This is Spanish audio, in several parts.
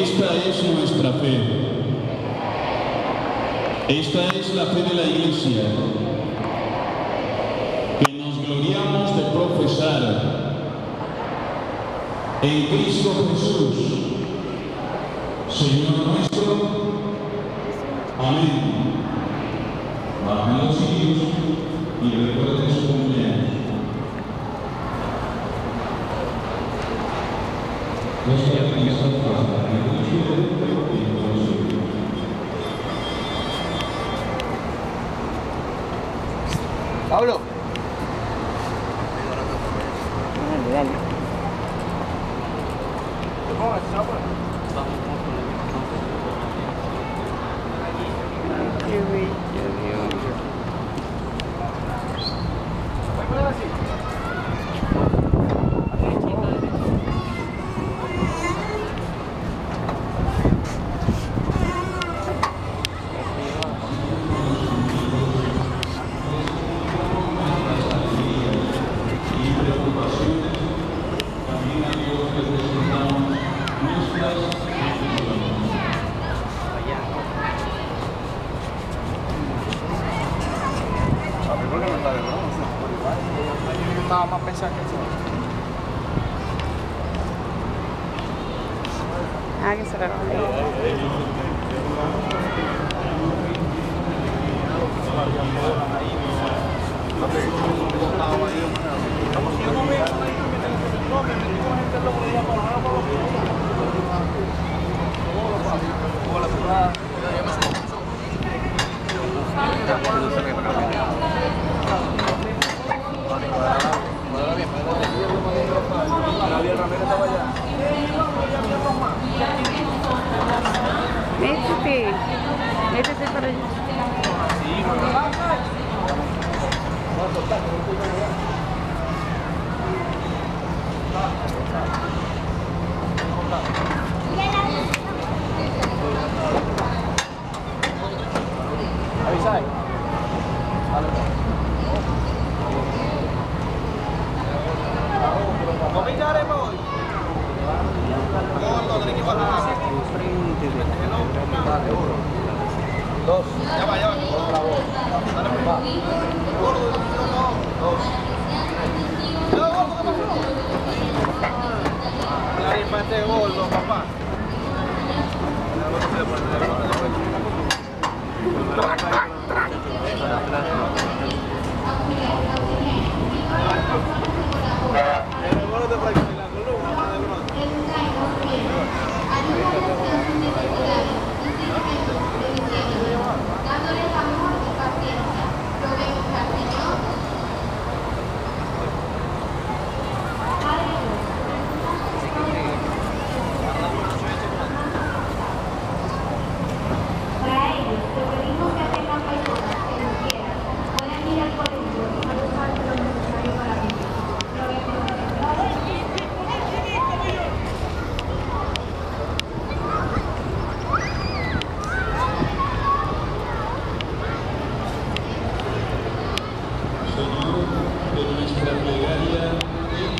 Esta es nuestra fe. Esta es la fe de la Iglesia, que nos gloriamos de profesar en Cristo Jesús, Señor nuestro. Amén. Bajen los cirios y recuerden su cumpleaños. Los catequistas pasan en el cielo y en todo su vida. Pablo. Dale, dale. Qué bello, sama my best I can tell. Métete. Métete para hoy. Dos. Ya va, ya va. Dos. Este gordo, papá.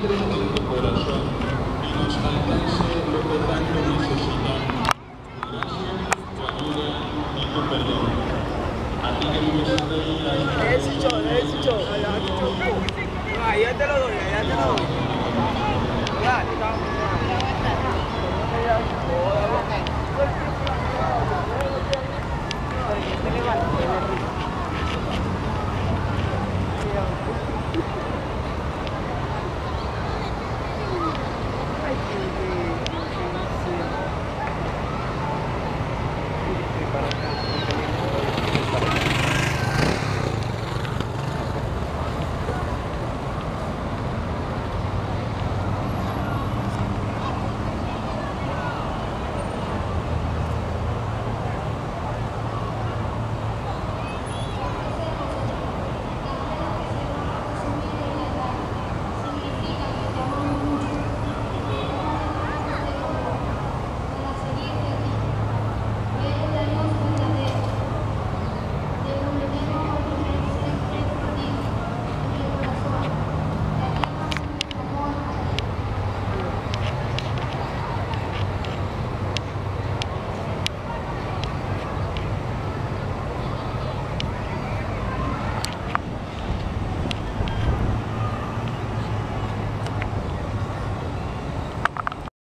Allá te lo doy, allá te lo doy.